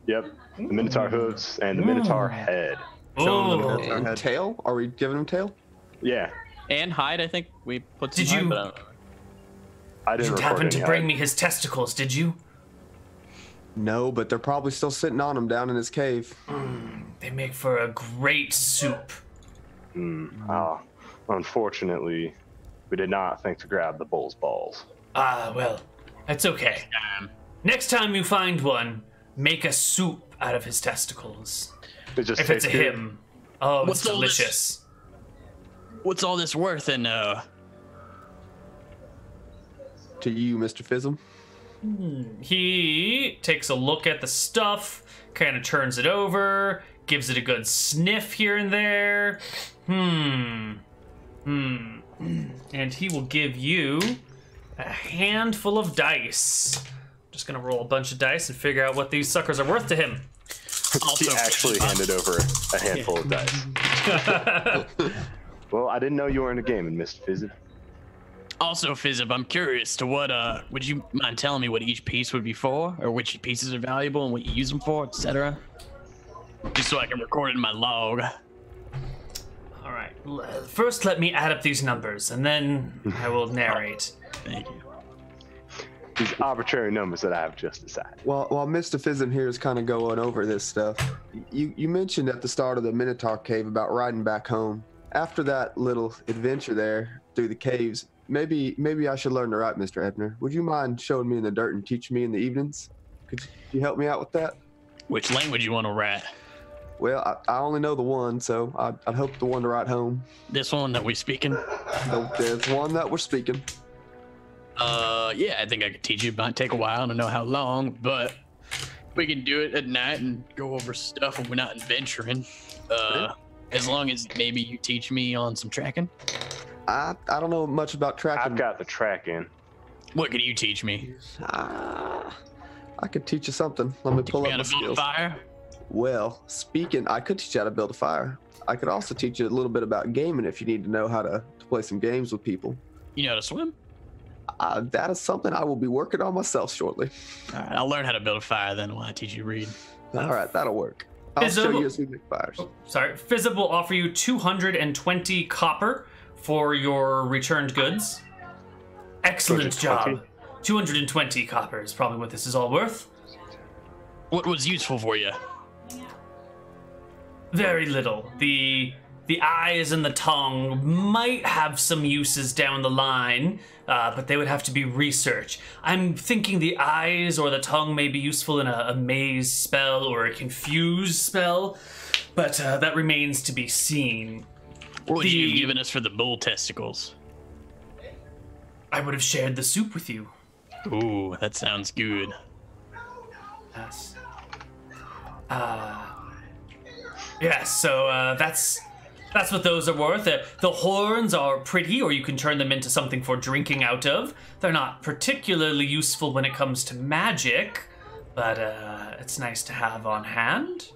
Yep. The Minotaur hooves and the Minotaur Mm. head. Oh, And tail? Are we giving him tail? Yeah. And hide, I think we put some Did hide, you- but I don't- I you didn't record happened to any bring hide. me his testicles, did you? No, but they're probably still sitting on him down in his cave. They make for a great soup. Ah, unfortunately, we did not think to grab the bull's balls. Ah, well, that's okay. Next time you find one, make a soup out of his testicles. It just If it's a good. him. Oh, What's it's all this? delicious. What's all this worth in uh To you, Mr. Fizzum. He takes a look at the stuff, kind of turns it over, gives it a good sniff here and there. Hmm. Hmm. And he will give you a handful of dice. Just gonna roll a bunch of dice and figure out what these suckers are worth to him. He also actually handed over a handful of dice. well, I didn't know you were in a game, and Mr. Fizzip. Also Fizzip, I'm curious to what uh would you mind telling me what each piece would be for? Or which pieces are valuable and what you use them for, etc. Just so I can record it in my log. All right. First, let me add up these numbers, and then I will narrate. Thank you. These arbitrary numbers that I have just decided. While, while Mr. Fizzum here is kind of going over this stuff, you, you mentioned at the start of the Minotaur cave about riding back home. After that little adventure there through the caves, maybe maybe I should learn to write, Mr. Ebner. Would you mind showing me in the dirt and teaching me in the evenings? Could you help me out with that? Which language you want to write? Well, I, I only know the one, so I'd, I'd hope the one to write home. This one that we're speaking? There's one that we're speaking. Uh, yeah, I think I could teach you. It might take a while. I don't know how long, but we can do it at night and go over stuff when we're not adventuring. Uh, as long as maybe you teach me on some tracking. I, I don't know much about tracking. I've got the tracking. What can you teach me? Ah, I could teach you something. Let me Teach pull me up how my to build a fire? Well, speaking, I could teach you how to build a fire. I could also teach you a little bit about gaming if you need to know how to, to play some games with people. You know how to swim? Uh, that is something I will be working on myself shortly. All right, I'll learn how to build a fire then while I teach you to read. All right, that'll work. I'll Is show it- you as we make fires. Sorry, Fizzip will offer you 220 copper for your returned goods. Excellent job. 220 copper is probably what this is all worth. What was useful for you? very little. The the eyes and the tongue might have some uses down the line, uh, but they would have to be researched. I'm thinking the eyes or the tongue may be useful in a, a maze spell or a confuse spell, but uh, that remains to be seen. What would you have given us for the bull testicles? I would have shared the soup with you. Ooh, that sounds good. Yes. Uh, yes, so uh, that's that's what those are worth. Uh, the horns are pretty, or you can turn them into something for drinking out of. They're not particularly useful when it comes to magic, but uh, it's nice to have on hand.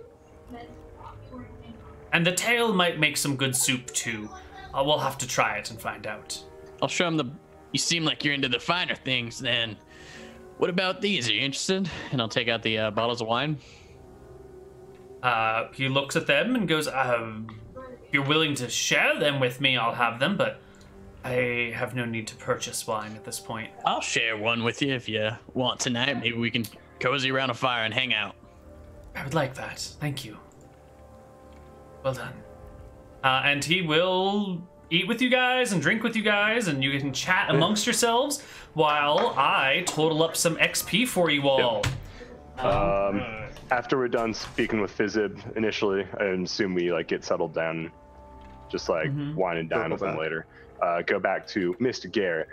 And the tail might make some good soup too. Uh, we'll have to try it and find out. I'll show him the. You seem like you're into the finer things. Then, what about these? Are you interested? And I'll take out the uh, bottles of wine. Uh, he looks at them and goes, if you're willing to share them with me, I'll have them, but I have no need to purchase wine at this point. I'll share one with you if you want tonight. Maybe we can cozy around a fire and hang out. I would like that. Thank you. Well done. Uh, and he will eat with you guys and drink with you guys, and you can chat amongst yourselves while I total up some XP for you all. Um, after we're done speaking with Fizzib initially, I assume we like get settled down, just like wine and dine Circle with him later. Uh, go back to Mr. Garrett,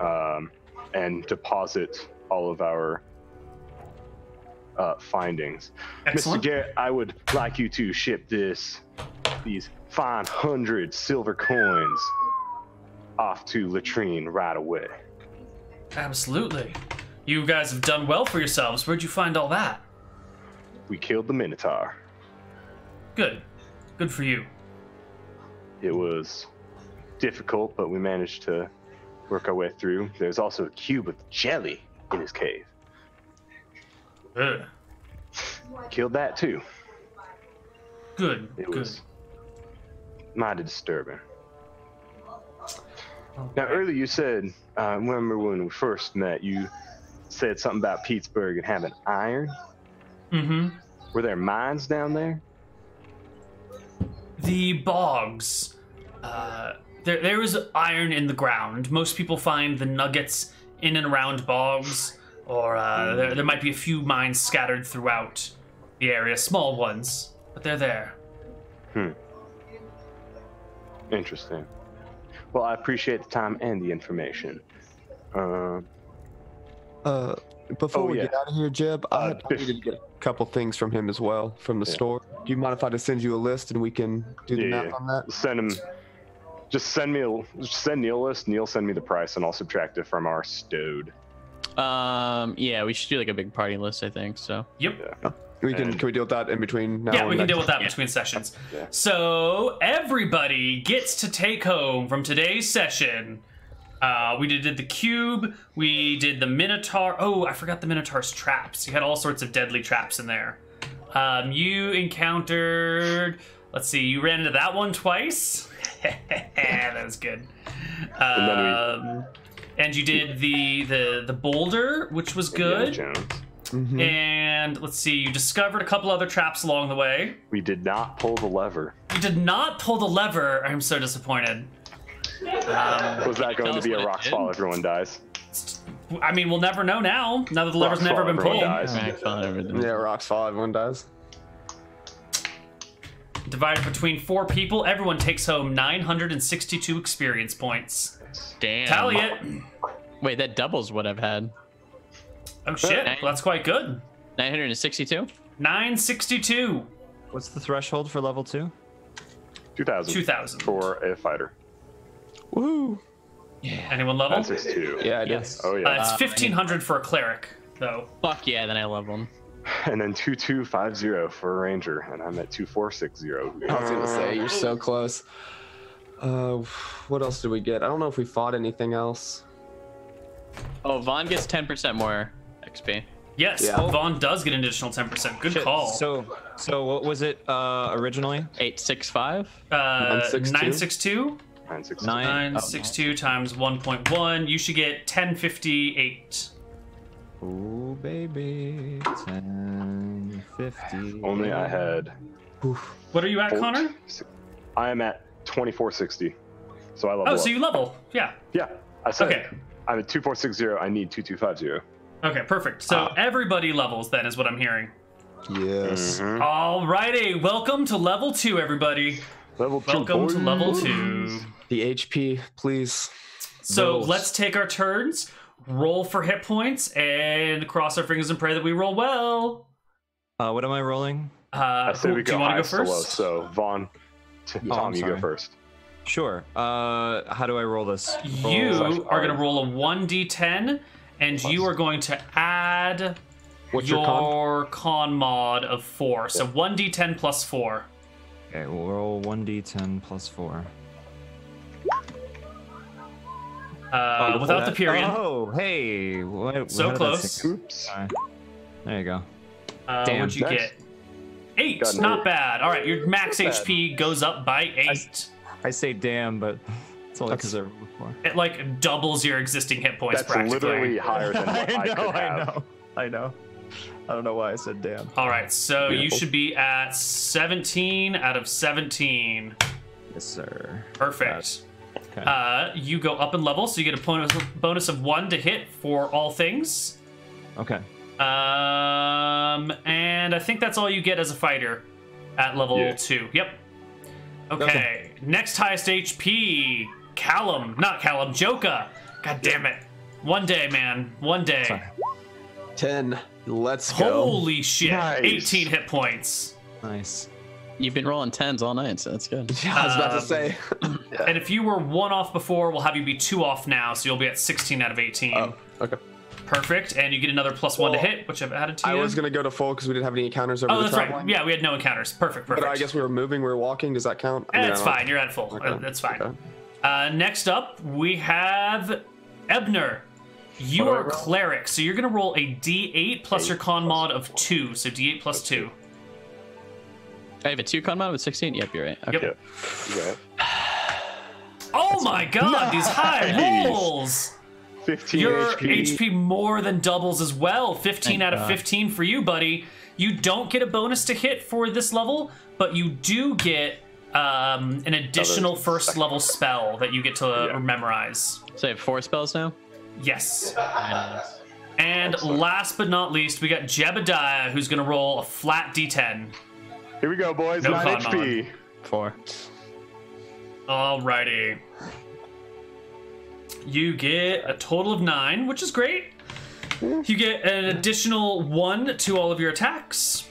um, and deposit all of our uh, findings. Excellent. Mr. Garrett, I would like you to ship this, these 500 silver coins, off to Latrine right away. Absolutely. You guys have done well for yourselves. Where'd you find all that? We killed the Minotaur. Good. Good for you. It was difficult, but we managed to work our way through. There's also a cube of jelly in his cave. Ugh. Killed that too. Good. It good. was mighty disturbing. Now, earlier you said, uh, I remember when we first met, you said something about Pittsburgh and having iron. Mm-hmm. Were there mines down there? The bogs. Uh, there, there is iron in the ground. Most people find the nuggets in and around bogs, or uh, there, there might be a few mines scattered throughout the area, small ones, but they're there. Hmm. Interesting. Well, I appreciate the time and the information. Uh, Uh, before Oh, we yeah. get out of here, Jeb, I, Uh, I Biff. needed to get a couple things from him as well from the Yeah. store. Do you mind if I just send you a list and we can do the Yeah, math yeah. on that? send him. Just send me a just send Neil a list. Neil send me the price, and I'll subtract it from our stowed. Um, yeah, we should do like a big party list. I think so. Yep. We can And- can we deal with that in between now? Yeah, and we can next- deal with that Yeah. between sessions. Yeah. So everybody gets to take home from today's session. Uh, we did, did the cube. We did the minotaur. Oh, I forgot the minotaur's traps. You had all sorts of deadly traps in there. Um, you encountered. Let's see. You ran into that one twice. that was good. then we- Um, and you did the the the boulder, which was Indiana good. Jones. Mhm. And let's see. You discovered a couple other traps along the way. We did not pull the lever. You did not pull the lever. I'm so disappointed. Um, Was that going to be a rock fall? Everyone dies. I mean, we'll never know now. Now that the lever's Rock's never fall, been everyone pulled. dies. Alright. Yeah, rocks fall, everyone dies. Divided between four people, everyone takes home 962 experience points. Damn. Tally it. Wait, that doubles what I've had. Oh shit, well, that's quite good. 962. 962. What's the threshold for level two? 2000. 2000. For a fighter. Woo! Anyone level? That's two. Yeah, I did. Yes. Oh Uh, yeah. it's 1500 for a cleric, though. Fuck yeah, then I love one. and then 2250 for a ranger, and I'm at 2460. I was gonna say you're so close. Uh, what else did we get? I don't know if we fought anything else. Oh, Vaughn gets 10% more XP. Yes, Yeah. Vaughn does get an additional 10%. Good Shit, call. So, so what was it uh, originally? 865. uh, 962? 962? 960. Nine. 962 times 1.1. You should get 1058. Oh, baby, ten fifty. Only I had What are you at, Connar? I am at 2460. So I level Oh, up. so you level. Yeah. Yeah, I said Okay. I'm at 2460. I need 2250. Okay, perfect. So Ah. everybody levels then is what I'm hearing. Yes. Mhm. Alrighty, welcome to level two, everybody. Level two. Welcome to level two. The HP, please. So Those. let's take our turns, roll for hit points, and cross our fingers and pray that we roll well. Uh, what am I rolling? Uh, I said who- we do go you want to go highest to low. first? So Vaughn, t- Oh, Tom, you go first. Sure. Uh, how do I roll this? You slash are going to roll a 1d10, and you are going to add What's your con? your con mod of 4. So 1d10 plus 4. Okay, we'll roll one d10 plus four. Uh, without the period. Oh, hey. What, So how did that close. Oops. Alright. There you go. Uh, Damn, what'd you nice. get? Eight. Got Not eight. bad. All right, your max Not bad. HP goes up by eight. I say damn, but it's only That's- because I rolled before. It like doubles your existing hit points That's practically. literally higher than what I, could have. I know. I know. I don't know why I said damn. All right, so you should be at 17 out of 17. Yes, sir. Perfect. Okay. Uh, you go up in level, so you get a bonus bonus of one to hit for all things. Okay. Um, and I think that's all you get as a fighter at level Yeah. two. Yep. Okay. Next highest HP, Callum, not Callum, Joka. God damn it. One day, man. One day. Sorry. Ten. Let's go. Holy shit. Nice. 18 hit points. Nice. You've been rolling tens all night, so that's good. Yeah, I was about Um, to say. And if you were one off before, we'll have you be two off now, so you'll be at 16 out of 18. oh, okay. Perfect. And you get another plus one to hit, which I've added to I you. was gonna go to full because we didn't have any encounters over Oh, the that's right. line. Yeah, we had no encounters. Perfect, perfect. But I guess we were moving, we were walking. Does that count? I mean, That's don't- fine. You're at full. Okay. Uh, That's fine. Okay. Uh, next up, we have Ebner. You what are a cleric, so you're going to roll a d8 plus Eight your con plus mod of 2, so d8 plus 2. I have a two con mod with 16. Yep, you're right. Okay. Yep. Yeah. You got it. Oh my god, these high rolls! 15 Your HP. HP more than doubles as well. 15 Thank out of God. 15 for you, buddy. You don't get a bonus to hit for this level, but you do get um, an additional first second level spell that you get to Yeah. memorize. So you have four spells now. Yes. And last but not least, we got Jebediah, who's going to roll a flat d10. Here we go, boys. No 9 con HP. Four. Alrighty. You get a total of nine, which is great. You get an additional one to all of your attacks.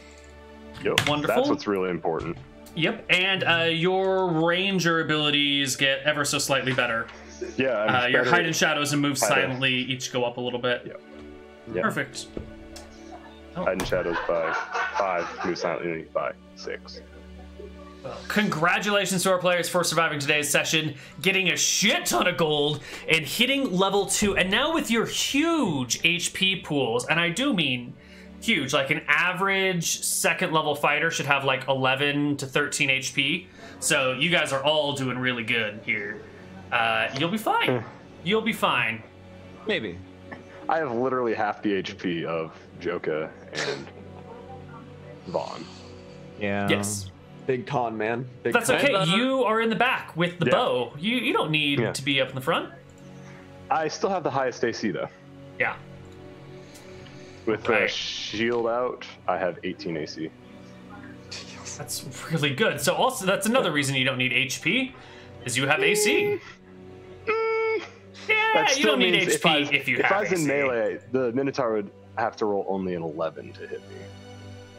Yep. Wonderful. That's what's really important. Yep, and uh, your ranger abilities get ever so slightly better. Yeah. Uh, your hide in shadows and move silently each go up a little bit. Yep. Yeah. Perfect. Hide in shadows by five. Move silently by six. Congratulations to our players for surviving today's session, getting a shit ton of gold, and hitting level two. And now with your huge HP pools, and I do mean huge, like an average second level fighter should have like 11 to 13 HP. So you guys are all doing really good here. Uh, you'll be fine. You'll be fine. Maybe. I have literally half the HP of Joka and Vaughn. Yeah. Yes. Big con, man. Big That's con. okay. uh, You are in the back with the Yeah. bow. You you don't need Yeah. to be up in the front. I still have the highest AC though. Yeah. With Okay. the shield out, I have 18 AC. That's really good. So also that's another reason you don't need HP, is you have AC. Yeah, you don't need HP if, I, if you if have I was AC. in melee, the Minotaur would have to roll only an 11 to hit me.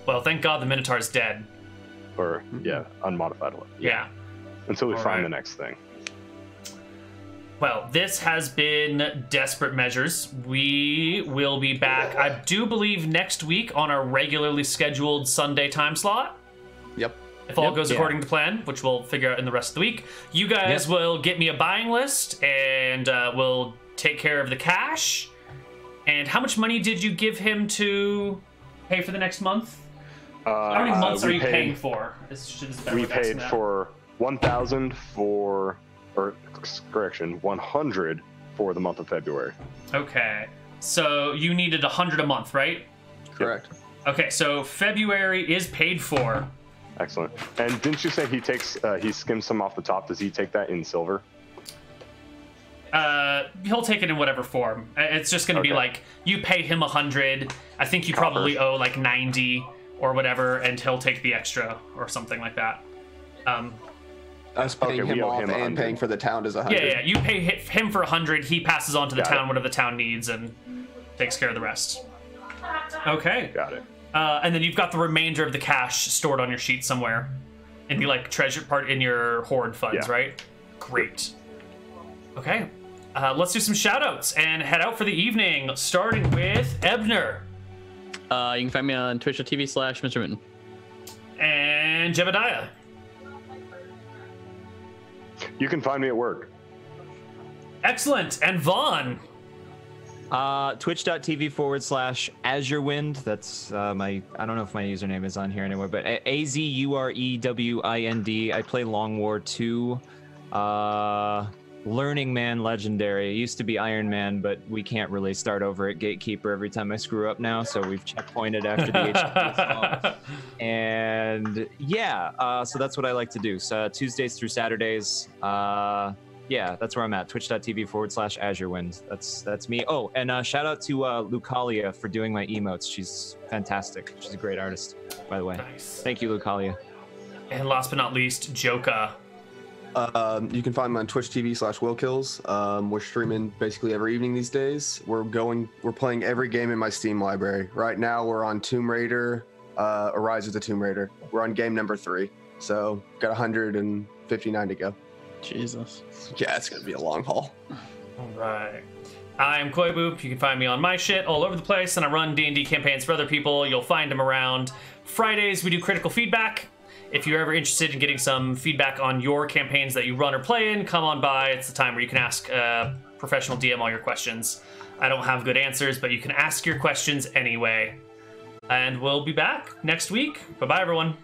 Well, thank God the Minotaur's dead. Or, yeah, unmodified 11. Yeah. Until we All find right. the next thing. Well, this has been Desperate Measures. We will be back, I do believe, next week on our regularly scheduled Sunday time slot. Yep. If all Yep. goes Yeah. according to plan, which we'll figure out in the rest of the week, you guys Yep. will get me a buying list and uh, we'll take care of the cash. And how much money did you give him to pay for the next month? Uh, How many months we are you paid, paying for? Is, should- is We way of asking paid for 1,000 for, or correction, 100 for the month of February. Okay. So you needed a hundred a month, right? Correct. Okay, so February is paid for. Excellent. And didn't you say he takes uh, he skims some off the top? Does he take that in silver? Uh, he'll take it in whatever form. Uh, It's just gonna be like you pay him a hundred. I think you probably owe like ninety or whatever, and he'll take the extra or something like that. Um, Us paying Okay, him owe off him a and hundred. paying for the town is a yeah, hundred. yeah. yeah. You pay him for a hundred. He passes on to the Got it. town whatever the town needs and takes care of the rest. Okay. Got it. Uh, and then you've got the remainder of the cash stored on your sheet somewhere in the like treasure part in your hoard funds, Yeah. right? Great. Okay. Uh, let's do some shout outs and head out for the evening, starting with Ebner Uh, you can find me on twitch.tv slash Mr. Mitten. and Jebediah. You can find me at work. Excellent. And Vaughn. Uh, twitch.tv forward slash Azure Wind. That's uh, my, I don't know if my username is on here anywhere, but A Z U R E W I N D. I play Long War 2. Uh, Learning Man Legendary. It used to be Iron Man, but we can't really start over at Gatekeeper every time I screw up now, so we've checkpointed after the HP. And yeah, uh, so that's what I like to do. So Tuesdays through Saturdays. Uh, yeah, that's where I'm at. Twitch.tv forward slash Azure Wind. That's that's me. Oh, and uh, shout out to uh, Lucalia for doing my emotes. She's fantastic. She's a great artist, by the way. nice. Thank you, Lucalia. And last but not least, Joka. Um, you can find me on Twitch TV slash Willkills. Um, we're streaming basically every evening these days. We're going, we're playing every game in my Steam library. Right now, we're on Tomb Raider, uh, Arise of the Tomb Raider. We're on game number three, so got 159 to go. Jesus. Yeah, it's gonna be a long haul. All right. I'm Koibu. You can find me on my shit all over the place, and I run D&D campaigns for other people. You'll find them around. Fridays, we do critical feedback. If you're ever interested in getting some feedback on your campaigns that you run or play in, come on by. It's the time where you can ask a professional DM all your questions. I don't have good answers, but you can ask your questions anyway. And we'll be back next week. Bye-bye, everyone.